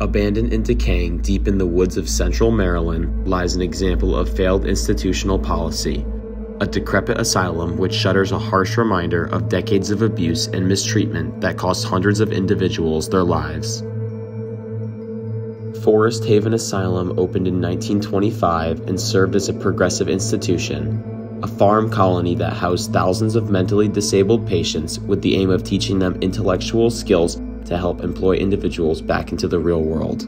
Abandoned and decaying deep in the woods of central Maryland lies an example of failed institutional policy, a decrepit asylum which shudders a harsh reminder of decades of abuse and mistreatment that cost hundreds of individuals their lives. Forest Haven Asylum opened in 1925 and served as a progressive institution, a farm colony that housed thousands of mentally disabled patients with the aim of teaching them intellectual skills to help employ individuals back into the real world.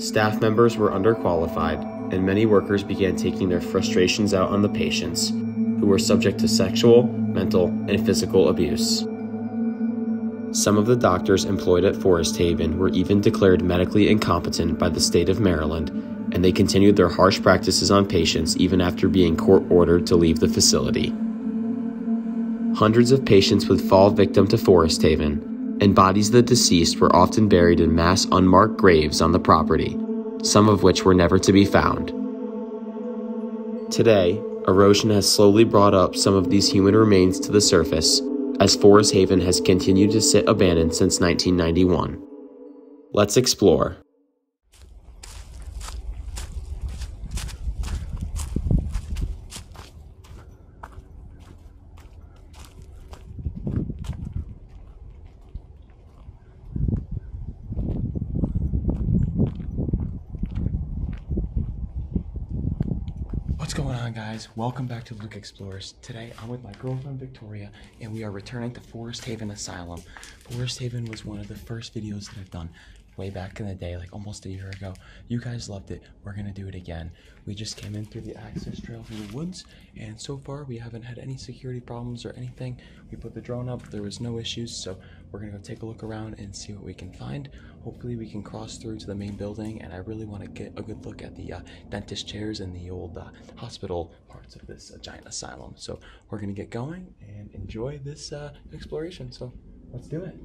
Staff members were underqualified, and many workers began taking their frustrations out on the patients, who were subject to sexual, mental, and physical abuse. Some of the doctors employed at Forest Haven were even declared medically incompetent by the state of Maryland, and they continued their harsh practices on patients even after being court ordered to leave the facility. Hundreds of patients would fall victim to Forest Haven, and bodies of the deceased were often buried in mass unmarked graves on the property, some of which were never to be found. Today, erosion has slowly brought up some of these human remains to the surface, as Forest Haven has continued to sit abandoned since 1991. Let's explore. What's going on, guys? Welcome back to Luke Explores. Today, I'm with my girlfriend Victoria, and we are returning to Forest Haven Asylum. Forest Haven was one of the first videos that I've done way back in the day, like almost a year ago. You guys loved it. We're gonna do it again. We just came in through the access trail through the woods, and so far we haven't had any security problems or anything. We put the drone up, there was no issues, so we're gonna go take a look around and see what we can find. Hopefully we can cross through to the main building, and I really want to get a good look at the uh, dentist chairs and the old uh, hospital parts of this uh, giant asylum. So we're gonna get going and enjoy this uh, exploration. So let's do it.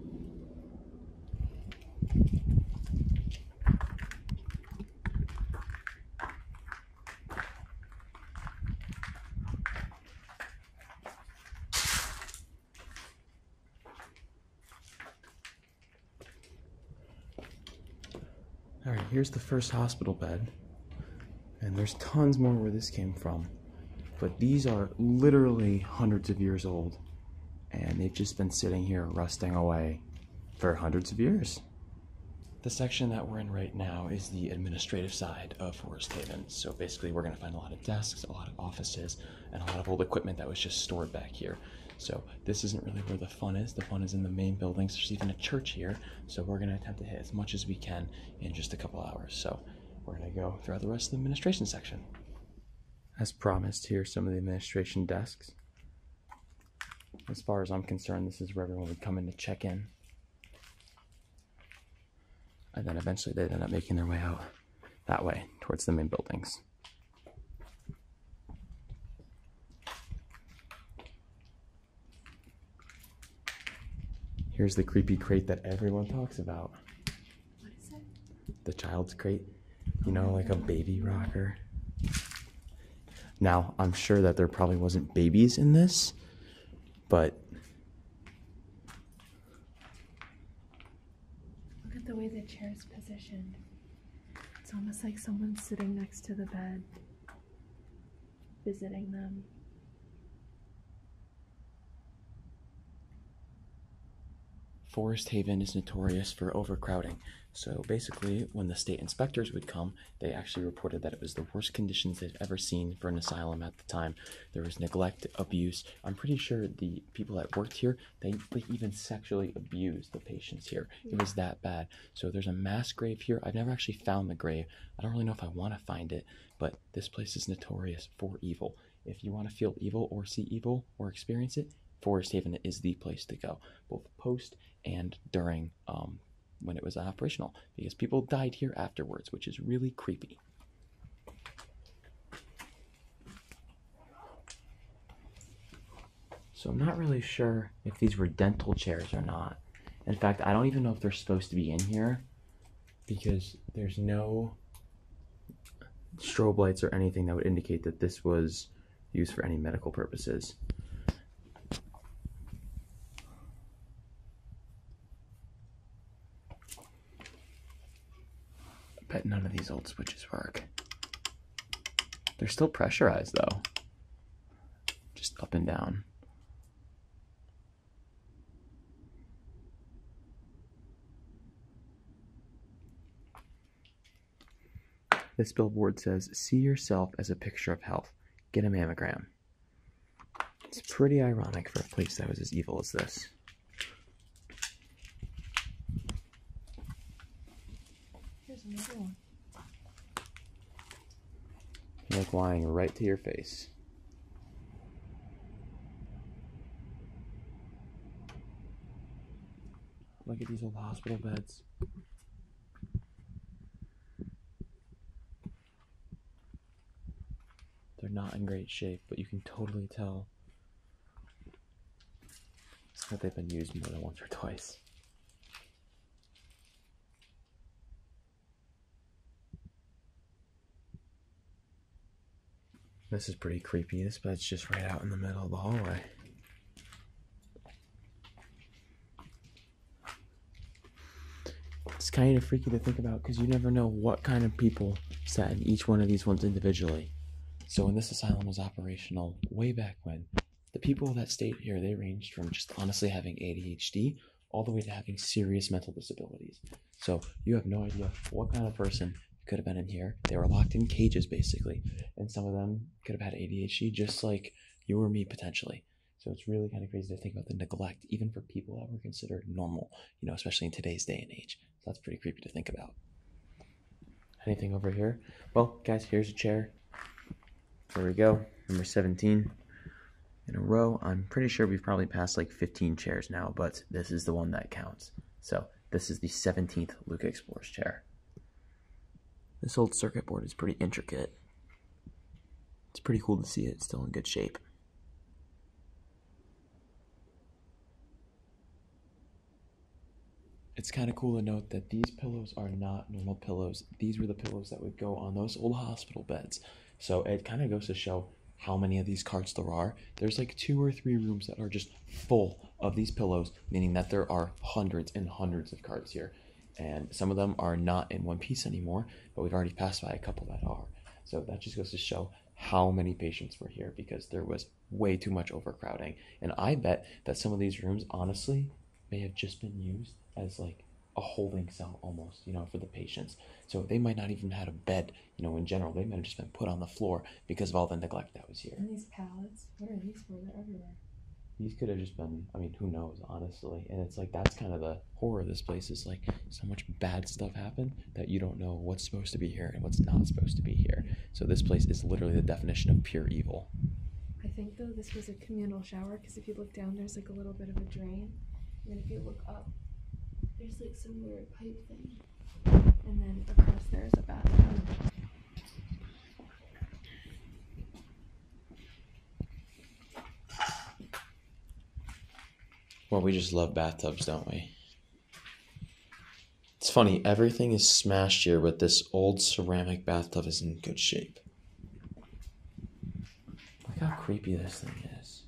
Here's the first hospital bed. And there's tons more where this came from. But these are literally hundreds of years old. And they've just been sitting here rusting away for hundreds of years. The section that we're in right now is the administrative side of Forest Haven. So basically, we're going to find a lot of desks, a lot of offices, and a lot of old equipment that was just stored back here. So this isn't really where the fun is. The fun is in the main buildings. There's even a church here. So we're going to attempt to hit as much as we can in just a couple hours. So we're going to go throughout the rest of the administration section. As promised, here are some of the administration desks. As far as I'm concerned, this is where everyone would come in to check in. And then eventually they'd end up making their way out that way towards the main buildings. Here's the creepy crate that everyone talks about. What is it? The child's crate. You know, like a baby rocker. Now, I'm sure that there probably wasn't babies in this, but Look at the way the chair is positioned. It's almost like someone's sitting next to the bed, visiting them. Forest Haven is notorious for overcrowding. So basically, when the state inspectors would come, they actually reported that it was the worst conditions they'd ever seen for an asylum at the time. There was neglect, abuse. I'm pretty sure the people that worked here, they, they even sexually abused the patients here. It was that bad. So there's a mass grave here. I've never actually found the grave. I don't really know if I want to find it, but this place is notorious for evil. If you want to feel evil or see evil or experience it, Forest Haven is the place to go, both post and during um, when it was operational, because people died here afterwards, which is really creepy. So I'm not really sure if these were dental chairs or not. In fact, I don't even know if they're supposed to be in here because there's no strobe lights or anything that would indicate that this was used for any medical purposes. Bet none of these old switches work. They're still pressurized though. Just up and down. This billboard says, See yourself as a picture of health. Get a mammogram. It's pretty ironic for a place that was as evil as this. Here's another one. Lying right to your face. Look at these old hospital beds. They're not in great shape, but you can totally tell that they've been used more than once or twice. This is pretty creepy. This bed's just right out in the middle of the hallway. It's kind of freaky to think about because you never know what kind of people sat in each one of these ones individually. So when this asylum was operational way back when, the people that stayed here they ranged from just honestly having ADHD all the way to having serious mental disabilities. So you have no idea what kind of person could have been in here. They were locked in cages basically, and some of them could have had ADHD just like you or me potentially. So it's really kind of crazy to think about the neglect, even for people that were considered normal, you know, especially in today's day and age. So that's pretty creepy to think about. Anything over here? Well, guys, here's a chair. There we go, number 17 in a row. I'm pretty sure we've probably passed like 15 chairs now, but this is the one that counts. So this is the 17th Luke Explores chair. This old circuit board is pretty intricate. It's pretty cool to see it still in good shape. It's kind of cool to note that these pillows are not normal pillows. These were the pillows that would go on those old hospital beds. So it kind of goes to show how many of these carts there are. There's like two or three rooms that are just full of these pillows, meaning that there are hundreds and hundreds of carts here. And some of them are not in one piece anymore, but we've already passed by a couple that are. So that just goes to show how many patients were here because there was way too much overcrowding. And I bet that some of these rooms, honestly, may have just been used as like a holding cell almost, you know, for the patients. So they might not even had a bed, you know, in general. They might have just been put on the floor because of all the neglect that was here. And these pallets, what are these for? They're everywhere. These could have just been, I mean, who knows, honestly. And it's like, that's kind of the horror of this place is like so much bad stuff happened that you don't know what's supposed to be here and what's not supposed to be here. So this place is literally the definition of pure evil. I think though this was a communal shower because if you look down, there's like a little bit of a drain, and then if you look up, there's like some weird pipe thing, and then across there is a bathroom. Well, we just love bathtubs, don't we? It's funny, everything is smashed here, but this old ceramic bathtub is in good shape. Look how creepy this thing is.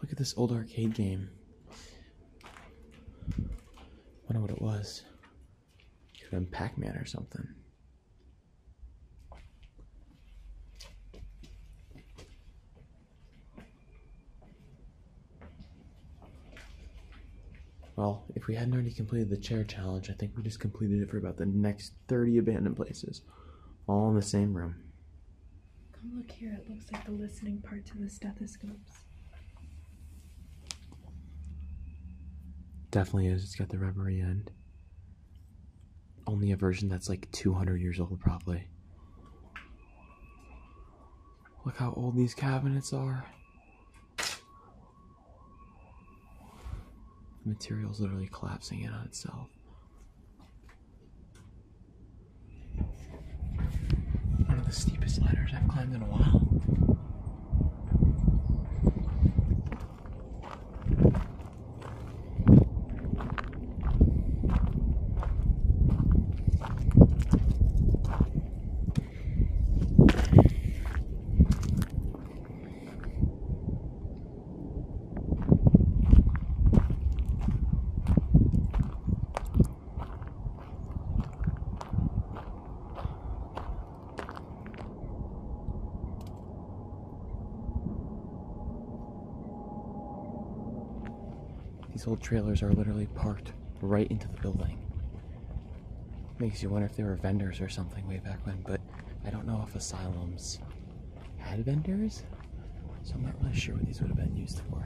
Look at this old arcade game. I Wonder what it was. Could have been Pac Man or something. Well, if we hadn't already completed the chair challenge, I think we just completed it for about the next 30 abandoned places. All in the same room. Come look here. It looks like the listening part to the stethoscopes. Definitely is. It's got the rubbery end. Only a version that's like 200 years old, probably. Look how old these cabinets are. The material's literally collapsing in on itself. One of the steepest ladders I've climbed in a while. These old trailers are literally parked right into the building. Makes you wonder if they were vendors or something way back when, but I don't know if asylums had vendors, so I'm not really sure what these would have been used for.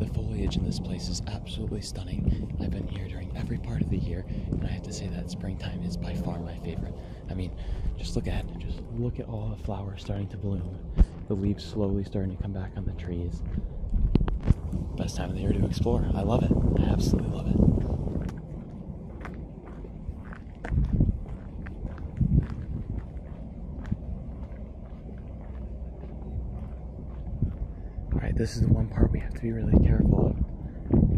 The foliage in this place is absolutely stunning. I've been here during every part of the year, and I have to say that springtime is by far my favorite. I mean, just look at just look at all the flowers starting to bloom, the leaves slowly starting to come back on the trees. Best time of the year to explore. I love it. I absolutely love it. This is the one part we have to be really careful of.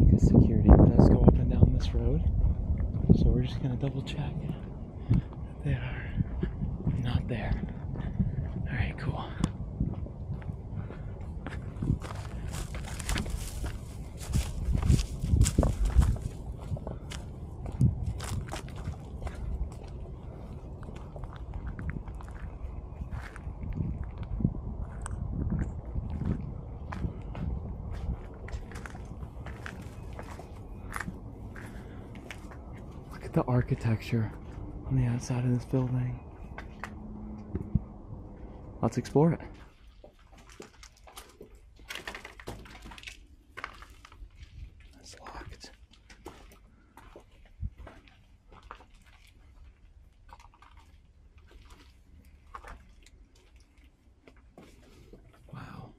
Because security does go up and down this road. So we're just gonna double check that they are not there. Alright, cool. Look at the architecture on the outside of this building. Let's explore it. It's locked. Wow.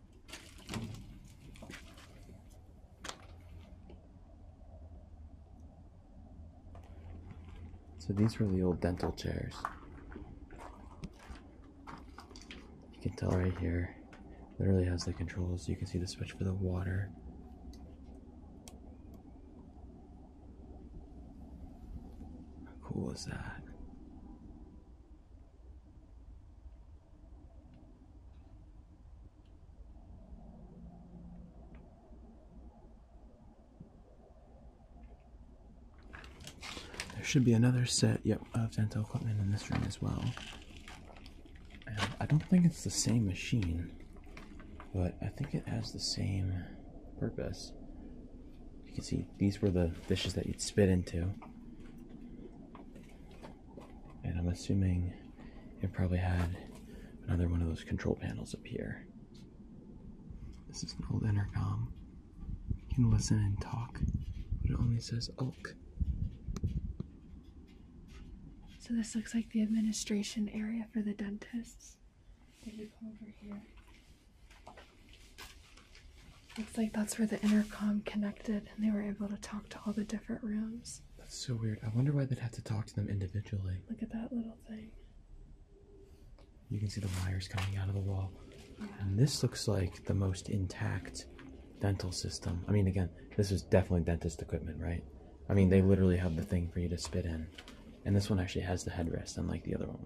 So these were the old dental chairs. You can tell right here, literally has the controls. You can see the switch for the water. How cool is that? There should be another set, yep, of dental equipment in this room as well. And I don't think it's the same machine, but I think it has the same purpose. You can see these were the dishes that you'd spit into. And I'm assuming it probably had another one of those control panels up here. This is an old intercom. You can listen and talk, but it only says oak. So this looks like the administration area for the dentists. If you come over here. Looks like that's where the intercom connected and they were able to talk to all the different rooms. That's so weird. I wonder why they'd have to talk to them individually. Look at that little thing. You can see the wires coming out of the wall. And this looks like the most intact dental system. I mean, again, this is definitely dentist equipment, right? I mean, they literally have the thing for you to spit in. And this one actually has the headrest, unlike the other one.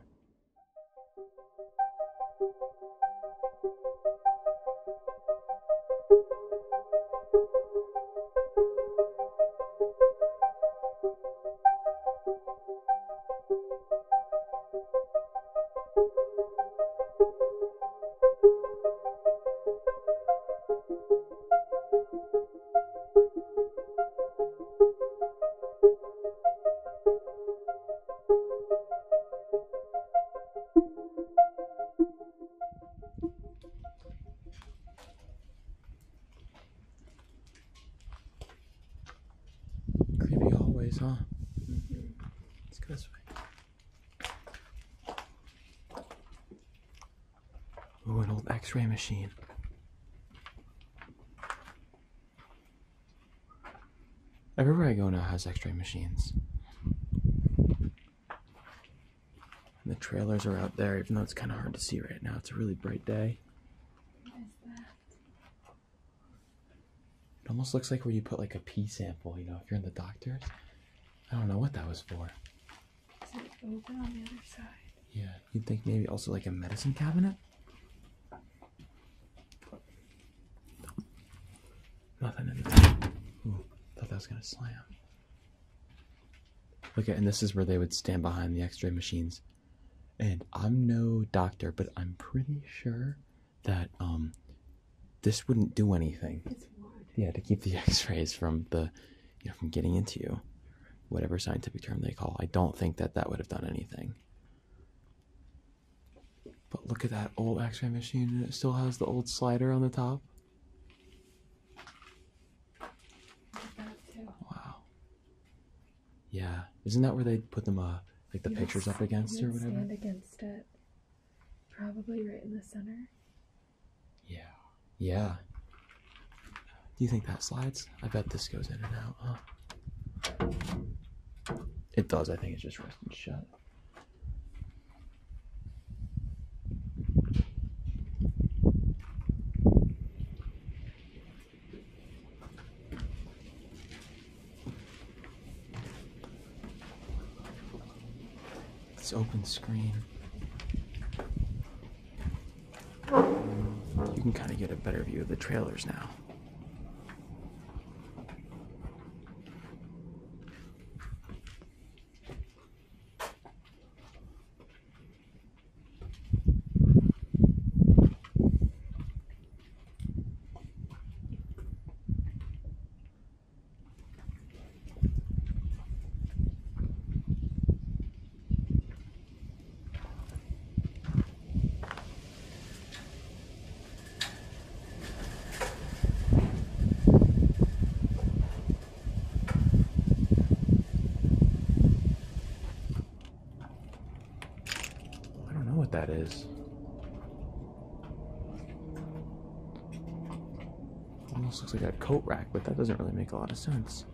Ooh, an old x ray machine. Everywhere I go now has x ray machines. And the trailers are out there, even though it's kind of hard to see right now. It's a really bright day. What is that? It almost looks like where you put like a pee sample, you know, if you're in the doctor's. I don't know what that was for. Is it open on the other side? Yeah, you'd think maybe also like a medicine cabinet? Nothing in there. Ooh, gonna slam. Look at, and this is where they would stand behind the x ray machines. And I'm no doctor, but I'm pretty sure that um this wouldn't do anything. It's. Yeah, to keep the X-rays from the, you know, from getting into you, whatever scientific term they call. I don't think that that would have done anything. But look at that old X-ray machine, it still has the old slider on the top. That too. Wow. Yeah, isn't that where they put them, uh, like the You pictures up against or whatever? Stand against it. Probably right in the center. Yeah. Yeah. Do you think that slides? I bet this goes in and out, huh? It does. I think it's just resting shut. Open screen. You can kind of get a better view of the trailers now. I don't know what that is. Almost looks like a coat rack, but that doesn't really make a lot of sense.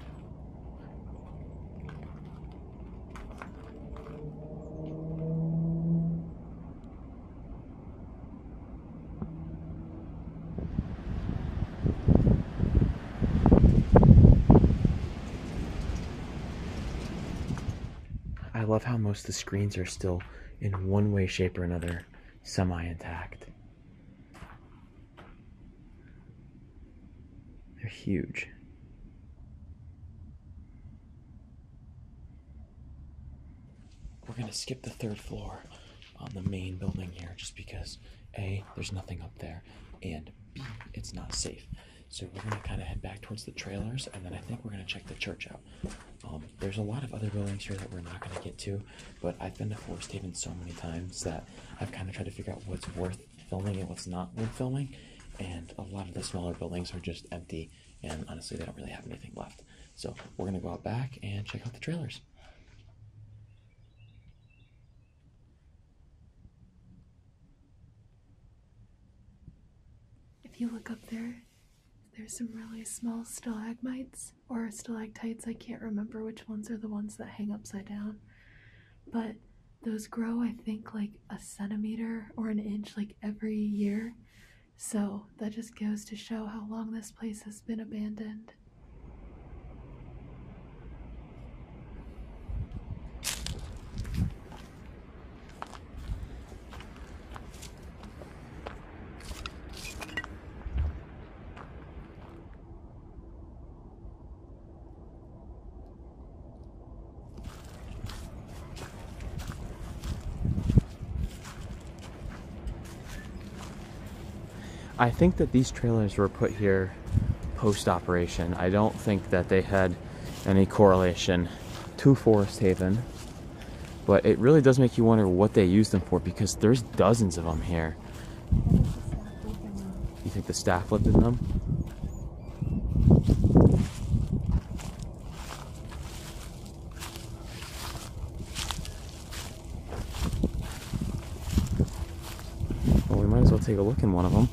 I love how most of the screens are still in one way, shape, or another semi intact. They're huge. We're to skip the third floor on the main building here just because A, there's nothing up there, and B, it's not safe. So we're to kind of head back towards the trailers, and then I think we're to check the church out. Um, there's a lot of other buildings here that we're not to get to, but I've been to Forest Haven so many times that I've kind of tried to figure out what's worth filming and what's not worth filming. And a lot of the smaller buildings are just empty, and honestly, they don't really have anything left. So we're going to go out back and check out the trailers. If you look up there, there's some really small stalagmites or stalactites. I can't remember which ones are the ones that hang upside down. But those grow, I think, like a centimeter or an inch like every year. So that just goes to show how long this place has been abandoned. I think that these trailers were put here post operation. I don't think that they had any correlation to Forest Haven. But it really does make you wonder what they used them for because there's dozens of them here. You think the staff lived in them? Well, we might as well take a look in one of them.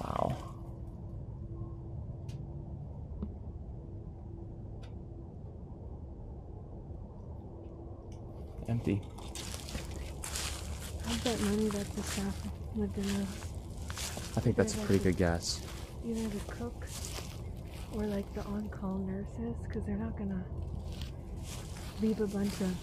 Wow. Empty. I bet money that the staff lived in this. I think that's a pretty good guess. Either the cooks or like the on-call nurses, because they're not gonna leave a bunch of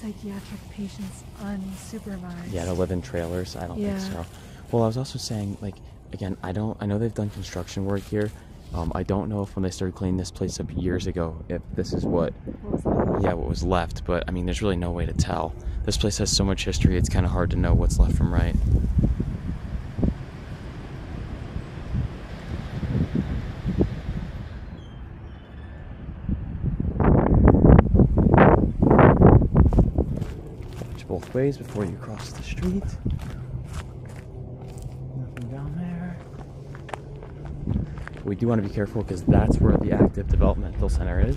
psychiatric patients unsupervised. Yeah, to live in trailers. I don't Yeah. think so. Well, I was also saying, like, again, I don't. I know they've done construction work here, Um, I don't know if when they started cleaning this place up years ago, if this is what, What yeah, what was left. But I mean, there's really no way to tell. This place has so much history; it's kind of hard to know what's left from right. Watch both ways before you cross the street. Nothing down there. We do want to be careful because that's where the active developmental center is.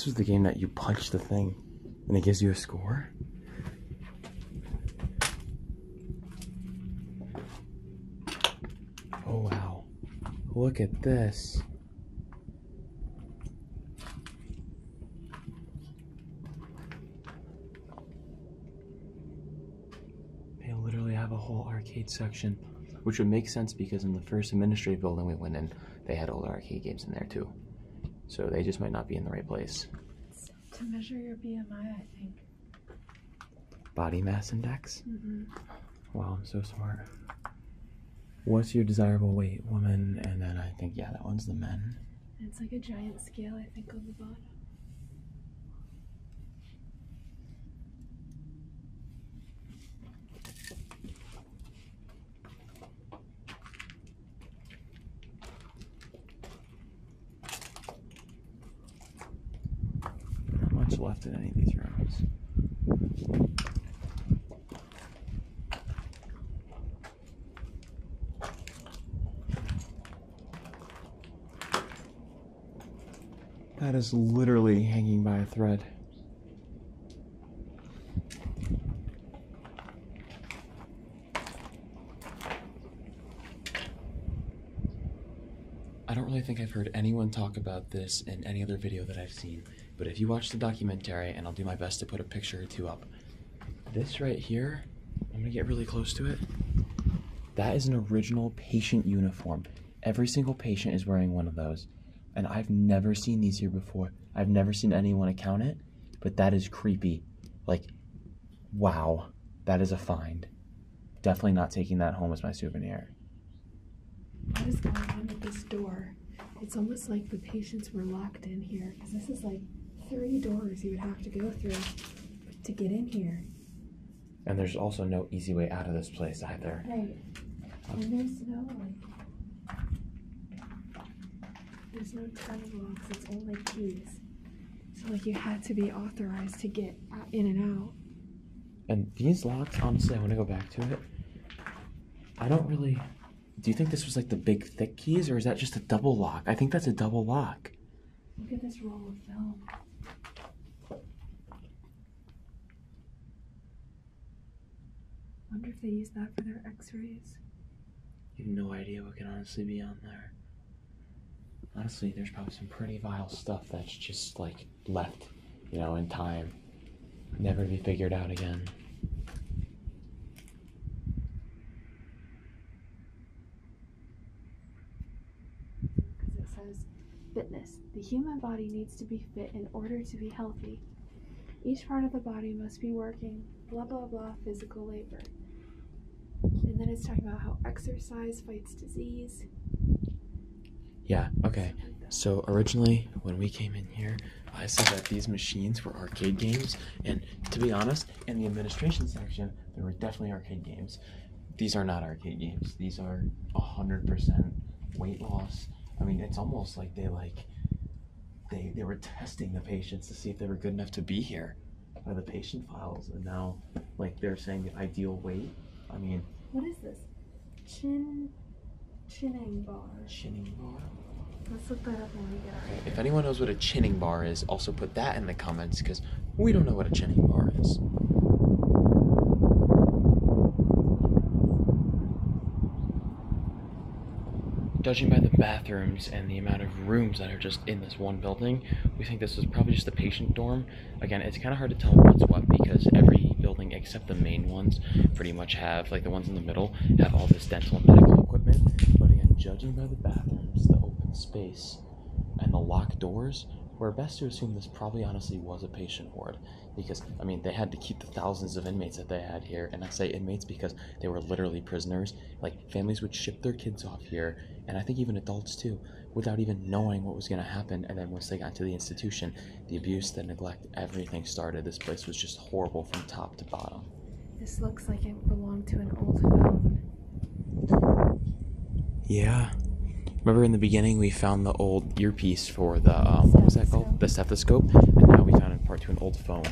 This was the game that you punch the thing and it gives you a score. Oh wow. Look at this. They literally have a whole arcade section, which would make sense because in the first administrative building we went in, they had all the arcade games in there too. So they just might not be in the right place. To measure your BMI, I think. Body mass index? Mm-hmm. Wow, I'm so smart. What's your desirable weight, woman? And then I think, yeah, that one's the men. It's like a giant scale, I think, on the bottom. Not much left in any of these rooms. That is literally hanging by a thread. I don't really think I've heard anyone talk about this in any other video that I've seen, but if you watch the documentary, and I'll do my best to put a picture or two up, this right here, I'm gonna get really close to it. That is an original patient uniform. Every single patient is wearing one of those, and I've never seen these here before. I've never seen anyone account it, but that is creepy. Like, wow, that is a find. Definitely not taking that home as my souvenir. What is going on with this door? It's almost like the patients were locked in here because this is like three doors you would have to go through to get in here. And there's also no easy way out of this place either. Right. And there's no like. There's no turning locks, it's only keys. So, like, you had to be authorized to get in and out. And these locks, honestly, I want to go back to it. I don't really. Do you think this was like the big thick keys, or is that just a double lock? I think that's a double lock. Look at this roll of film. Wonder if they use that for their x rays. You have no idea what can honestly be on there. Honestly, there's probably some pretty vile stuff that's just like left, you know, in time, never to be figured out again. because it says fitness. The human body needs to be fit in order to be healthy. Each part of the body must be working, blah blah blah, physical labor. And then it's talking about how exercise fights disease. Yeah, okay. So originally, when we came in here, I said that these machines were arcade games, and to be honest, in the administration section, there were definitely arcade games. These are not arcade games. These are hundred percent weight loss. I mean, it's almost like they like they they were testing the patients to see if they were good enough to be here by the patient files, and now like they're saying the ideal weight. I mean, What is this? Chin. Chinning bar. chinning bar. Let's look that up when we get out. If anyone knows what a chinning bar is, also put that in the comments because we don't know what a chinning bar is. judging by the bathrooms and the amount of rooms that are just in this one building, we think this was probably just a patient dorm. Again, it's kind of hard to tell what's what because every building except the main ones pretty much have, like the ones in the middle, have all this dental and medical equipment. But again, judging by the bathrooms, the open space, and the locked doors, we're best to assume this probably honestly was a patient ward because I mean they had to keep the thousands of inmates that they had here, and I say inmates because they were literally prisoners. Like families would ship their kids off here, and I think even adults too, without even knowing what was going to happen. And then once they got to the institution, the abuse, the neglect, everything started. This place was just horrible from top to bottom. This looks like it belonged to an old phone. Yeah. Remember in the beginning we found the old earpiece for the um, what was that called? The stethoscope, and now we found in part two an old phone.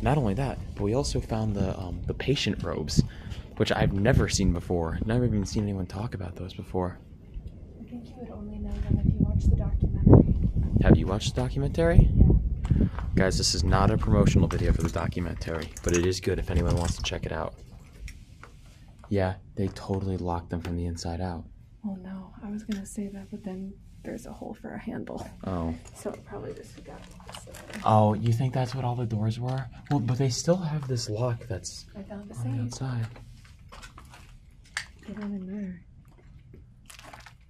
Not only that, but we also found the um, the patient robes, which I've never seen before. Never even seen anyone talk about those before. I think you would only know them if you watched the documentary. Have you watched the documentary? Yeah. Guys, this is not a promotional video for the documentary, but it is good if anyone wants to check it out. Yeah, they totally locked them from the inside out. Oh no, I was gonna say that, but then there's a hole for a handle. Oh. So it probably just got this. Oh, you think that's what all the doors were? Well, but they still have this lock that's I found the on the outside. Get on in there.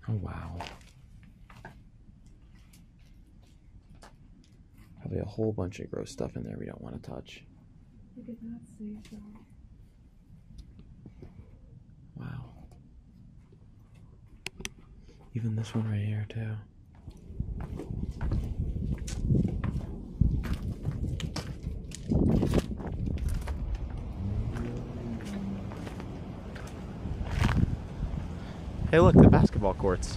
Oh, wow. Probably a whole bunch of gross stuff in there we don't want to touch. Look at that safe though. Wow. Even this one right here, too. Hey, look, the basketball courts.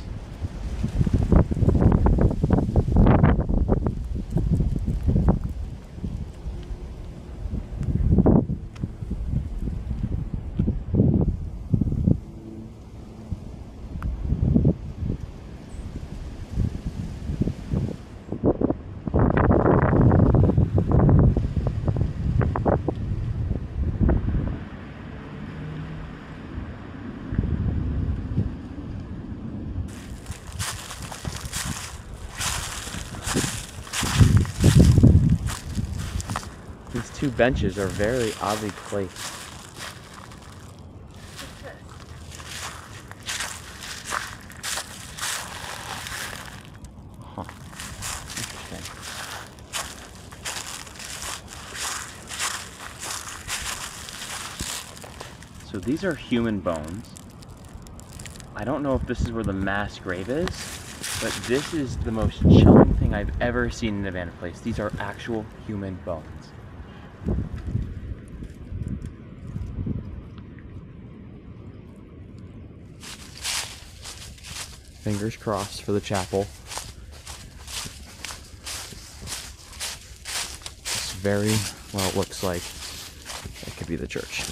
These two benches are very oddly placed. So these are human bones. I don't know if this is where the mass grave is, but this is the most chilling thing I've ever seen in a abandoned place. These are actual human bones. Fingers crossed for the chapel. It's very, well, it looks like it could be the church.